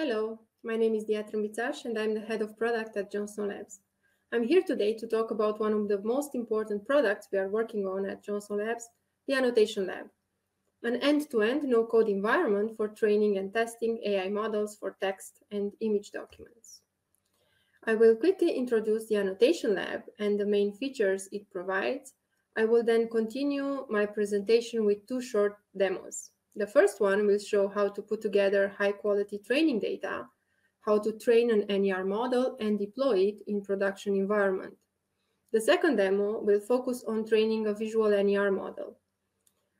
Hello, my name is Dia Trâmbițaș and I'm the head of product at John Snow Labs. I'm here today to talk about one of the most important products we are working on at John Snow Labs, the Annotation Lab, an end-to-end no-code environment for training and testing AI models for text and image documents. I will quickly introduce the Annotation Lab and the main features it provides. I will then continue my presentation with two short demos. The first one will show how to put together high quality training data, how to train an NER model and deploy it in production environment. The second demo will focus on training a visual NER model.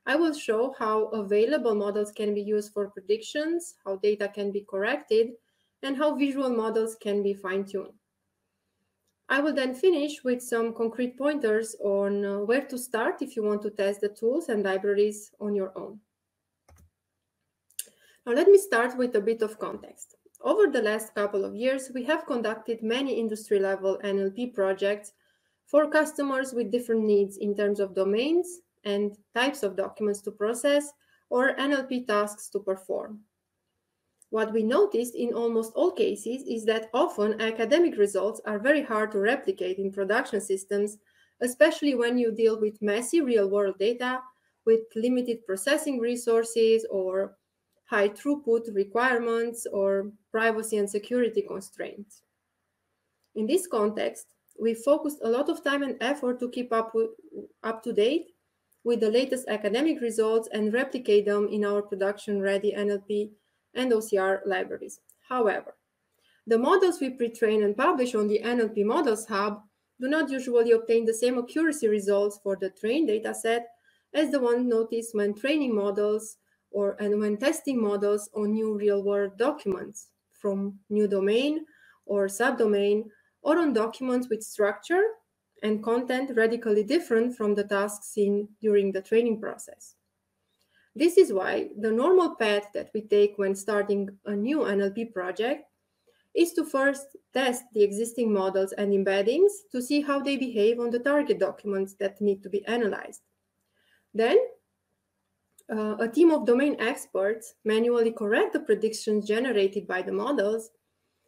I will show how available models can be used for predictions, how data can be corrected, and how visual models can be fine-tuned. I will then finish with some concrete pointers on uh, where to start if you want to test the tools and libraries on your own. Let me start with a bit of context. Over the last couple of years, we have conducted many industry-level NLP projects for customers with different needs in terms of domains and types of documents to process or NLP tasks to perform. What we noticed in almost all cases is that often academic results are very hard to replicate in production systems, especially when you deal with messy real-world data with limited processing resources or high throughput requirements or privacy and security constraints. In this context, we focused a lot of time and effort to keep up, with, up to date with the latest academic results and replicate them in our production-ready NLP and OCR libraries. However, the models we pre-train and publish on the NLP Models Hub do not usually obtain the same accuracy results for the trained dataset as the one noticed when training models or and when testing models on new real-world documents from new domain or subdomain or on documents with structure and content radically different from the tasks seen during the training process. This is why the normal path that we take when starting a new NLP project is to first test the existing models and embeddings to see how they behave on the target documents that need to be analyzed. Then uh, a team of domain experts manually correct the predictions generated by the models,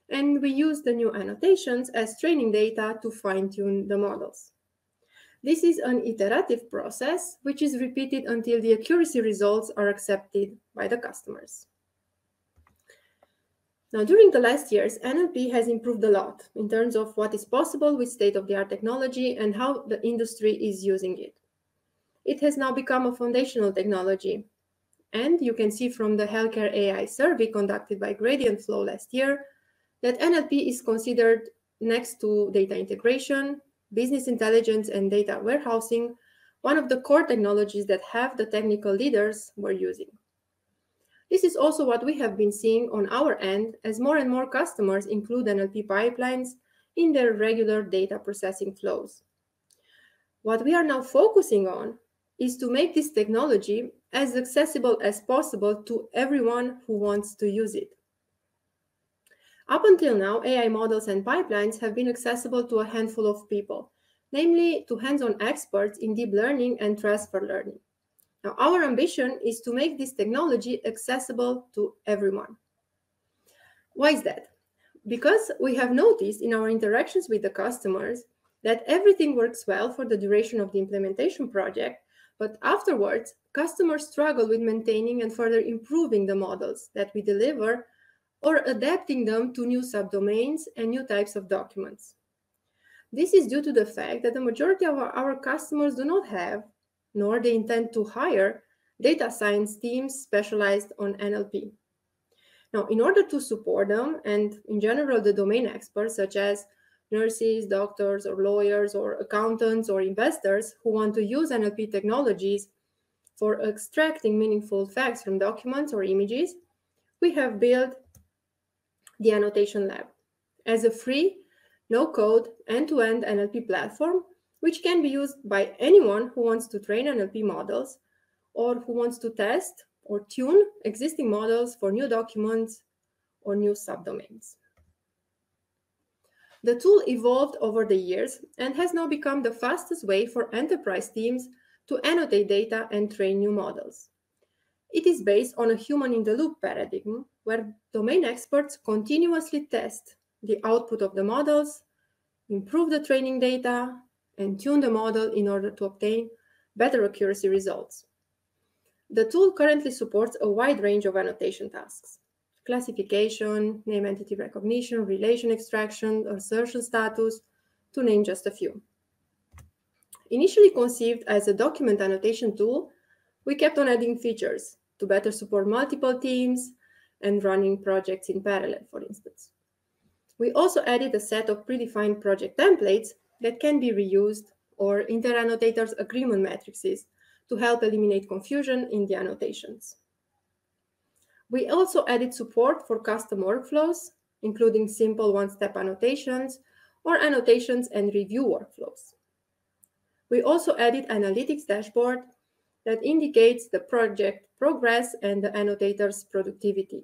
and we use the new annotations as training data to fine-tune the models. This is an iterative process, which is repeated until the accuracy results are accepted by the customers. Now, during the last years, NLP has improved a lot in terms of what is possible with state-of-the-art technology and how the industry is using it it has now become a foundational technology. And you can see from the healthcare AI survey conducted by Gradient Flow last year that NLP is considered next to data integration, business intelligence, and data warehousing, one of the core technologies that have the technical leaders were using. This is also what we have been seeing on our end as more and more customers include NLP pipelines in their regular data processing flows. What we are now focusing on is to make this technology as accessible as possible to everyone who wants to use it. Up until now, AI models and pipelines have been accessible to a handful of people, namely to hands-on experts in deep learning and transfer learning. Now, our ambition is to make this technology accessible to everyone. Why is that? Because we have noticed in our interactions with the customers that everything works well for the duration of the implementation project, but afterwards, customers struggle with maintaining and further improving the models that we deliver or adapting them to new subdomains and new types of documents. This is due to the fact that the majority of our, customers do not have, nor they intend to hire, data science teams specialized on NLP. Now, in order to support them, and in general, the domain experts, such as nurses, doctors, or lawyers, or accountants, or investors who want to use NLP technologies for extracting meaningful facts from documents or images, we have built the Annotation Lab as a free, no-code, end-to-end NLP platform, which can be used by anyone who wants to train NLP models or who wants to test or tune existing models for new documents or new subdomains. The tool evolved over the years and has now become the fastest way for enterprise teams to annotate data and train new models. It is based on a human in the loop paradigm, where domain experts continuously test the output of the models, improve the training data, and tune the model in order to obtain better accuracy results. The tool currently supports a wide range of annotation tasks classification, name entity recognition, relation extraction, assertion status, to name just a few. Initially conceived as a document annotation tool, we kept on adding features to better support multiple teams and running projects in parallel, for instance. We also added a set of predefined project templates that can be reused or interannotators agreement matrices to help eliminate confusion in the annotations. We also added support for custom workflows, including simple one-step annotations or annotations and review workflows. We also added analytics dashboard that indicates the project progress and the annotator's productivity.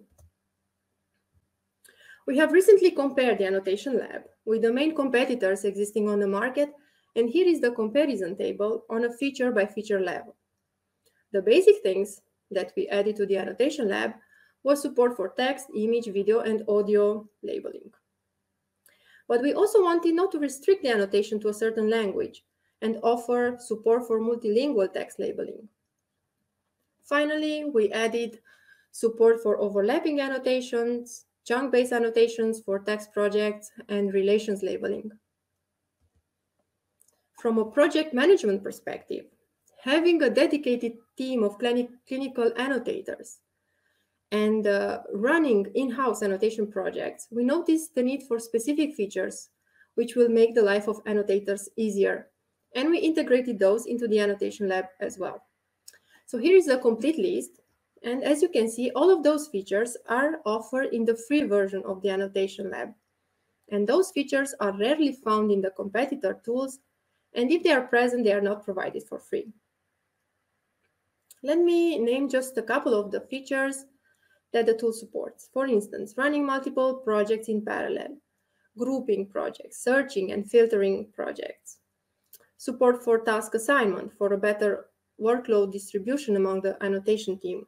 We have recently compared the annotation lab with the main competitors existing on the market, and here is the comparison table on a feature by feature level. The basic things that we added to the annotation lab was support for text, image, video, and audio labeling. But we also wanted not to restrict the annotation to a certain language and offer support for multilingual text labeling. Finally, we added support for overlapping annotations, chunk-based annotations for text projects, and relations labeling. From a project management perspective, having a dedicated team of clinical annotators and uh, running in-house annotation projects, we noticed the need for specific features which will make the life of annotators easier. And we integrated those into the annotation lab as well. So here is a complete list. And as you can see, all of those features are offered in the free version of the annotation lab. And those features are rarely found in the competitor tools. And if they are present, they are not provided for free. Let me name just a couple of the features that the tool supports. For instance, running multiple projects in parallel, grouping projects, searching and filtering projects, support for task assignment for a better workload distribution among the annotation team,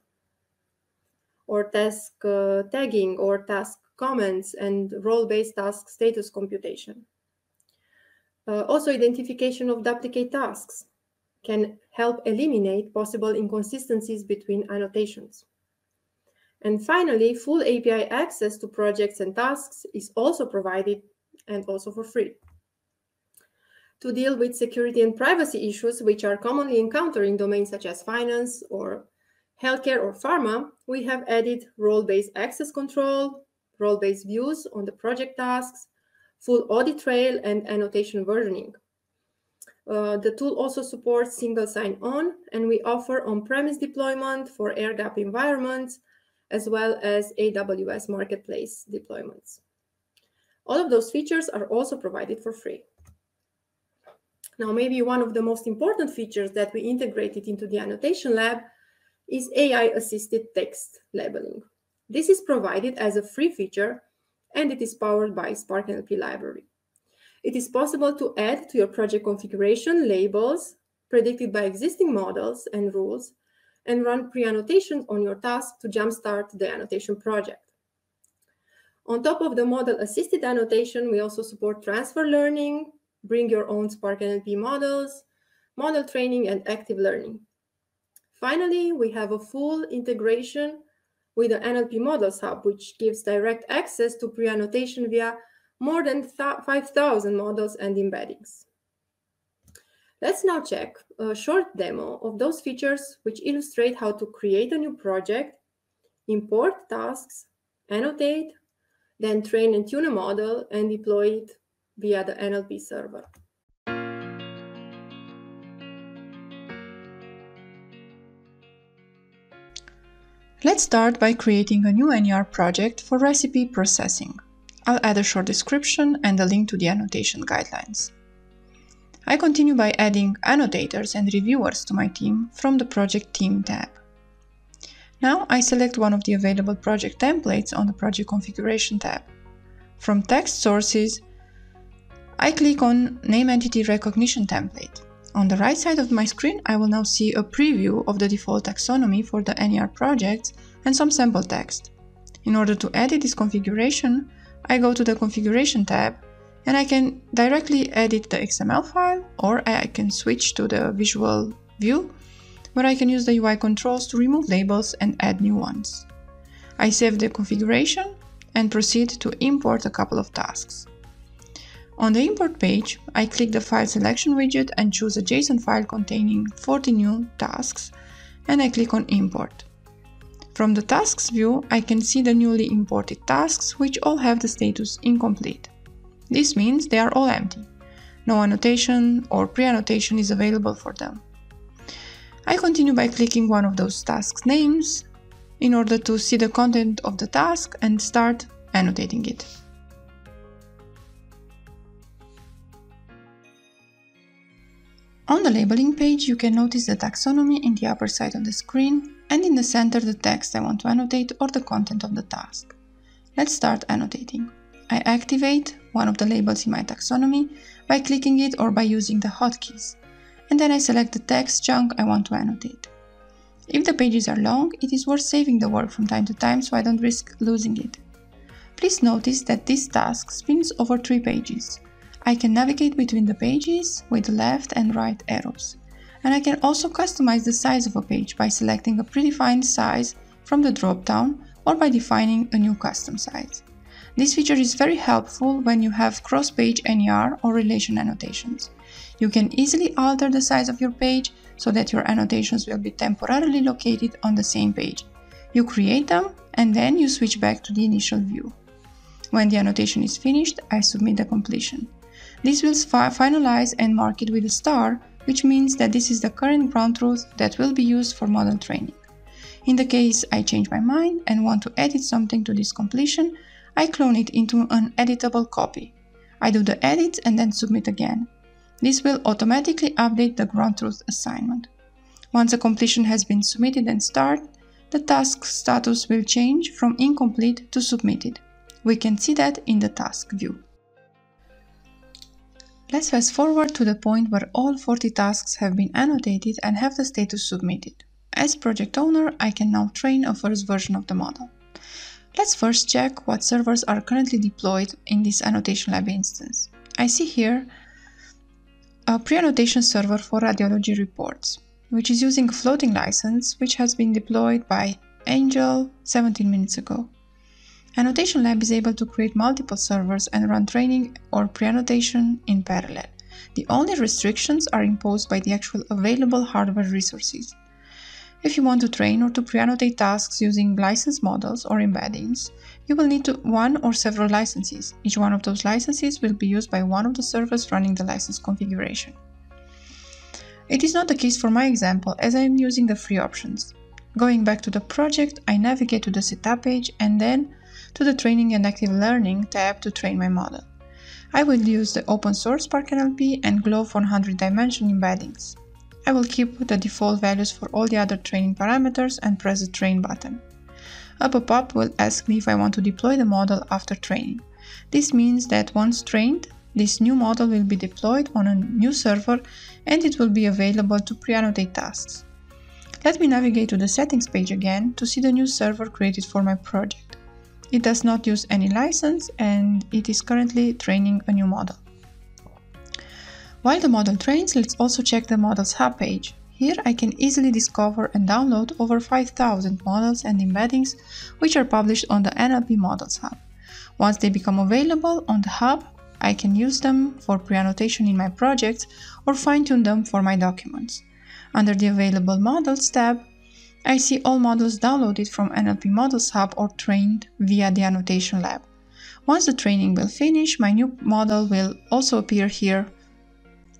or task uh, tagging or task comments and role-based task status computation. Uh, also, identification of duplicate tasks can help eliminate possible inconsistencies between annotations. And finally, full API access to projects and tasks is also provided and also for free to deal with security and privacy issues which are commonly encountered in domains such as finance or healthcare or pharma, we have added role-based access control, role-based views on the project tasks, full audit trail, and annotation versioning. Uh, the tool also supports single sign-on, and we offer on-premise deployment for air-gap environments, as well as AWS Marketplace deployments. All of those features are also provided for free. Now, maybe one of the most important features that we integrated into the annotation lab is AI-assisted text labeling. This is provided as a free feature and it is powered by Spark NLP library. It is possible to add to your project configuration labels predicted by existing models and rules and run pre-annotations on your task to jumpstart the annotation project. On top of the model-assisted annotation, we also support transfer learning, bring your own Spark NLP models, model training, and active learning. Finally, we have a full integration with the NLP Models Hub, which gives direct access to pre-annotation via more than 5,000 models and embeddings. Let's now check a short demo of those features which illustrate how to create a new project, import tasks, annotate, then train and tune a model and deploy it via the NLP server. Let's start by creating a new NER project for recipe processing. I'll add a short description and a link to the annotation guidelines. I continue by adding annotators and reviewers to my team from the Project Team tab. Now I select one of the available project templates on the Project Configuration tab. From Text Sources, I click on Name Entity Recognition template. On the right side of my screen, I will now see a preview of the default taxonomy for the NER projects and some sample text. In order to edit this configuration, I go to the Configuration tab and I can directly edit the XML file or I can switch to the visual view where I can use the UI controls to remove labels and add new ones. I save the configuration and proceed to import a couple of tasks. On the import page, I click the file selection widget and choose a JSON file containing 40 new tasks and I click on import. From the tasks view, I can see the newly imported tasks which all have the status incomplete. This means they are all empty. No annotation or pre-annotation is available for them. I continue by clicking one of those tasks names in order to see the content of the task and start annotating it. On the labeling page, you can notice the taxonomy in the upper side of the screen and in the center the text I want to annotate or the content of the task. Let's start annotating. I activate one of the labels in my taxonomy by clicking it or by using the hotkeys, and then I select the text chunk I want to annotate. If the pages are long, it is worth saving the work from time to time so I don't risk losing it. Please notice that this task spins over three pages. I can navigate between the pages with left and right arrows. And I can also customize the size of a page by selecting a predefined size from the drop-down or by defining a new custom size. This feature is very helpful when you have cross-page NER or relation annotations. You can easily alter the size of your page so that your annotations will be temporarily located on the same page. You create them and then you switch back to the initial view. When the annotation is finished, I submit the completion. This will fi finalize and mark it with a star, which means that this is the current ground truth that will be used for model training. In the case I change my mind and want to edit something to this completion, I clone it into an editable copy. I do the edit and then submit again. This will automatically update the ground truth assignment. Once a completion has been submitted and started, the task status will change from incomplete to submitted. We can see that in the task view. Let's fast forward to the point where all 40 tasks have been annotated and have the status submitted. As project owner, I can now train a first version of the model. Let's first check what servers are currently deployed in this Annotation Lab instance. I see here a pre-annotation server for radiology reports, which is using a floating license which has been deployed by Angel 17 minutes ago. Annotation Lab is able to create multiple servers and run training or pre-annotation in parallel. The only restrictions are imposed by the actual available hardware resources. If you want to train or to pre-annotate tasks using license models or embeddings, you will need one or several licenses. Each one of those licenses will be used by one of the servers running the license configuration. It is not the case for my example as I am using the free options. Going back to the project, I navigate to the setup page and then to the training and active learning tab to train my model. I will use the open source Spark NLP and GloVe 100 dimension embeddings. I will keep the default values for all the other training parameters and press the train button. A pop-up will ask me if I want to deploy the model after training. This means that once trained, this new model will be deployed on a new server and it will be available to pre-annotate tasks. Let me navigate to the settings page again to see the new server created for my project. It does not use any license and it is currently training a new model. While the model trains, let's also check the Models Hub page. Here I can easily discover and download over 5000 models and embeddings which are published on the NLP Models Hub. Once they become available on the Hub, I can use them for pre-annotation in my projects or fine-tune them for my documents. Under the Available Models tab, I see all models downloaded from NLP Models Hub or trained via the Annotation Lab. Once the training will finish, my new model will also appear here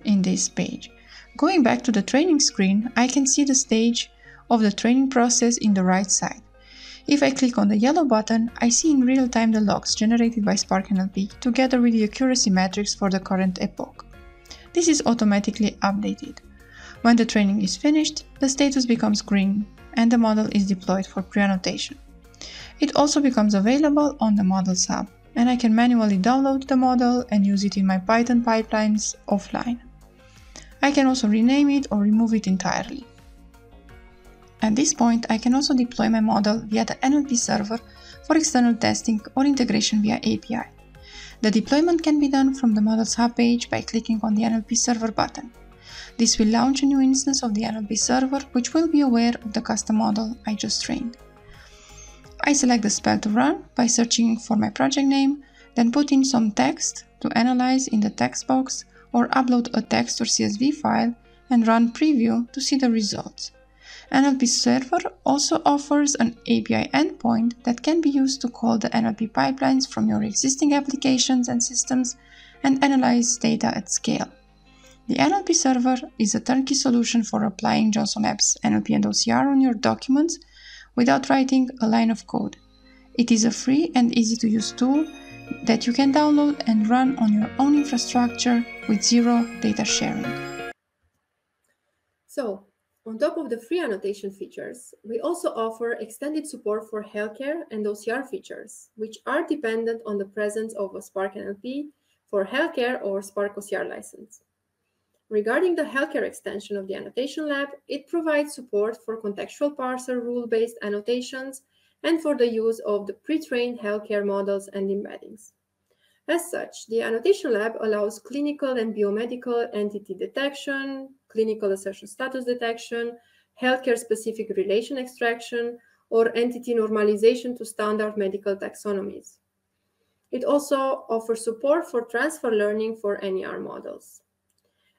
in this page. Going back to the training screen, I can see the stage of the training process in the right side. If I click on the yellow button, I see in real time the logs generated by Spark NLP together with the accuracy metrics for the current epoch. This is automatically updated. When the training is finished, the status becomes green and the model is deployed for pre-annotation. It also becomes available on the Models Hub, and I can manually download the model and use it in my Python pipelines offline. I can also rename it or remove it entirely. At this point, I can also deploy my model via the NLP server for external testing or integration via API. The deployment can be done from the Models Hub page by clicking on the NLP Server button. This will launch a new instance of the NLP server, which will be aware of the custom model I just trained. I select the spell to run by searching for my project name, then put in some text to analyze in the text box or upload a text or CSV file and run preview to see the results. NLP Server also offers an API endpoint that can be used to call the NLP pipelines from your existing applications and systems and analyze data at scale. The NLP Server is a turnkey solution for applying John Snow Labs NLP and OCR on your documents without writing a line of code. It is a free and easy to use tool that you can download and run on your own infrastructure with zero data sharing. So, on top of the free annotation features, we also offer extended support for healthcare and OCR features, which are dependent on the presence of a Spark NLP for healthcare or Spark OCR license. Regarding the healthcare extension of the Annotation Lab, it provides support for contextual parser rule-based annotations and for the use of the pre-trained healthcare models and embeddings. As such, the Annotation Lab allows clinical and biomedical entity detection, clinical assertion status detection, healthcare-specific relation extraction, or entity normalization to standard medical taxonomies. It also offers support for transfer learning for NER models.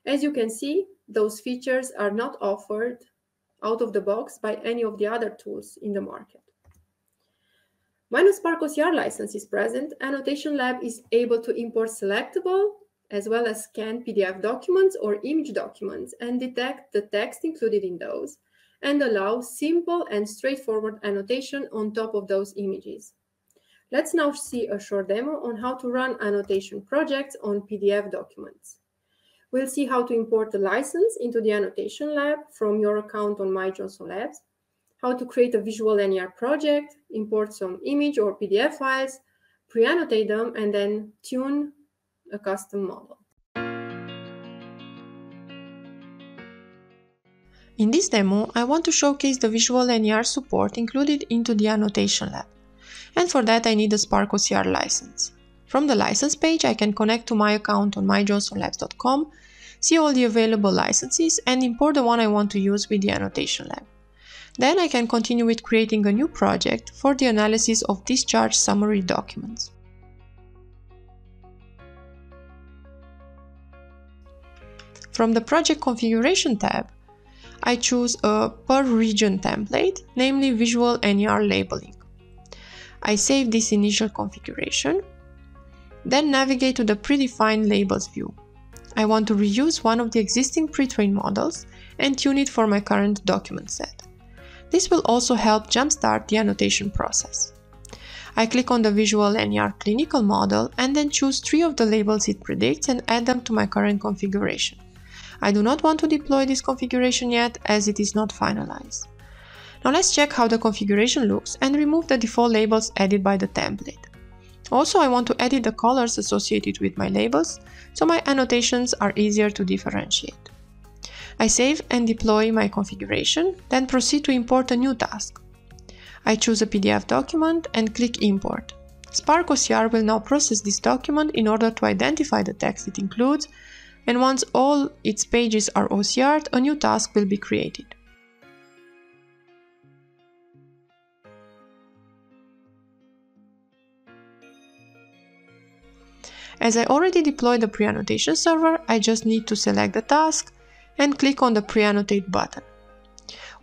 As you can see, those features are not offered out of the box by any of the other tools in the market. When a Spark OCR license is present, Annotation Lab is able to import selectable as well as scan PDF documents or image documents and detect the text included in those and allow simple and straightforward annotation on top of those images. Let's now see a short demo on how to run annotation projects on PDF documents. We'll see how to import the license into the annotation lab from your account on My John Snow Labs how to create a visual NER project, import some image or PDF files, pre-annotate them, and then tune a custom model. In this demo, I want to showcase the visual NER support included into the Annotation Lab. And for that, I need a Spark OCR license. From the license page, I can connect to my account on myjohnsnowlabs.com, see all the available licenses, and import the one I want to use with the Annotation Lab. Then I can continue with creating a new project for the analysis of discharge summary documents. From the Project Configuration tab, I choose a per region template, namely Visual NER Labeling. I save this initial configuration, then navigate to the predefined labels view. I want to reuse one of the existing pre-trained models and tune it for my current document set. This will also help jumpstart the annotation process. I click on the Visual NER clinical model and then choose three of the labels it predicts and add them to my current configuration. I do not want to deploy this configuration yet as it is not finalized. Now let's check how the configuration looks and remove the default labels added by the template. Also, I want to edit the colors associated with my labels, so my annotations are easier to differentiate. I save and deploy my configuration, then proceed to import a new task. I choose a PDF document and click Import. Spark OCR will now process this document in order to identify the text it includes, and once all its pages are OCR'd, a new task will be created. As I already deployed the pre-annotation server, I just need to select the task, and click on the pre-annotate button.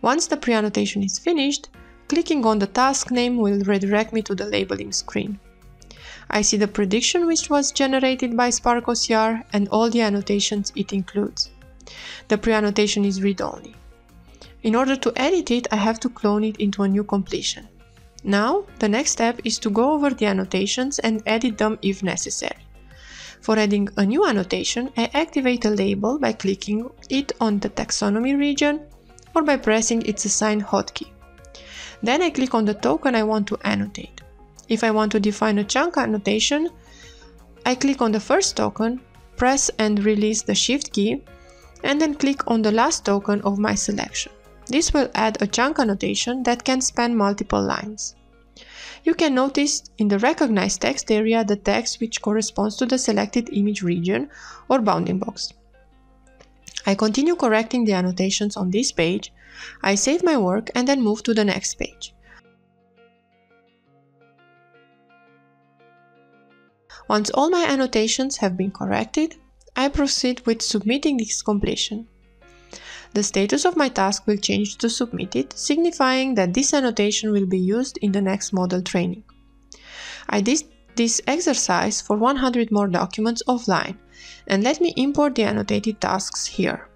Once the pre-annotation is finished, clicking on the task name will redirect me to the labeling screen. I see the prediction which was generated by Spark OCR and all the annotations it includes. The pre-annotation is read-only. In order to edit it, I have to clone it into a new completion. Now, the next step is to go over the annotations and edit them if necessary. For adding a new annotation, I activate a label by clicking it on the taxonomy region or by pressing its assigned hotkey. Then I click on the token I want to annotate. If I want to define a chunk annotation, I click on the first token, press and release the shift key, and then click on the last token of my selection. This will add a chunk annotation that can span multiple lines. You can notice in the Recognize text area the text which corresponds to the selected image region or bounding box. I continue correcting the annotations on this page, I save my work and then move to the next page. Once all my annotations have been corrected, I proceed with submitting this completion. The status of my task will change to submitted, signifying that this annotation will be used in the next model training. I did this exercise for 100 more documents offline, and let me import the annotated tasks here.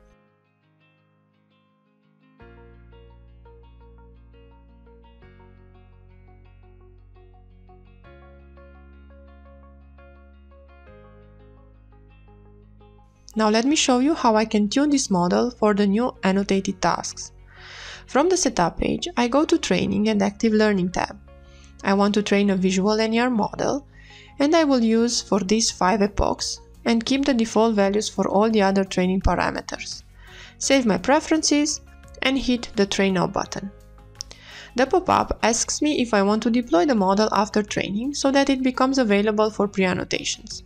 Now let me show you how I can tune this model for the new annotated tasks. From the setup page, I go to Training and Active Learning tab. I want to train a visual NER model, and I will use for these 5 epochs and keep the default values for all the other training parameters. Save my preferences and hit the Train Now button. The pop-up asks me if I want to deploy the model after training so that it becomes available for pre-annotations.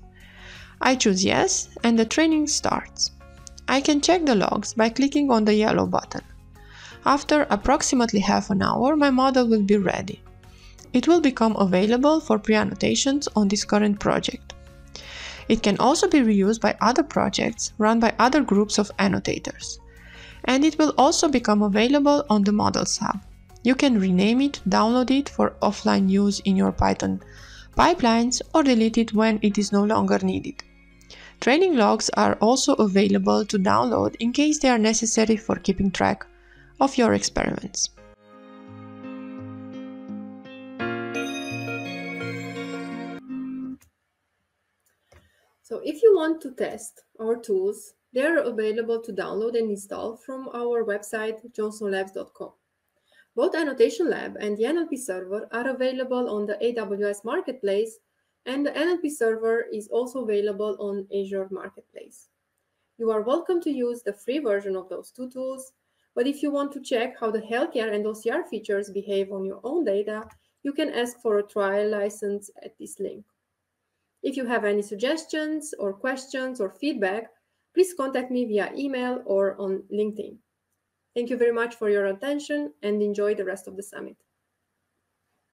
I choose yes and the training starts. I can check the logs by clicking on the yellow button. After approximately half an hour, my model will be ready. It will become available for pre-annotations on this current project. It can also be reused by other projects run by other groups of annotators. And it will also become available on the Models Hub. You can rename it, download it for offline use in your Python pipelines or delete it when it is no longer needed. Training logs are also available to download in case they are necessary for keeping track of your experiments. So if you want to test our tools, they are available to download and install from our website johnsnowlabs.com. Both Annotation Lab and the NLP server are available on the AWS Marketplace, and the NLP server is also available on Azure Marketplace. You are welcome to use the free version of those two tools, but if you want to check how the healthcare and OCR features behave on your own data, you can ask for a trial license at this link. If you have any suggestions or questions or feedback, please contact me via email or on LinkedIn. Thank you very much for your attention and enjoy the rest of the summit.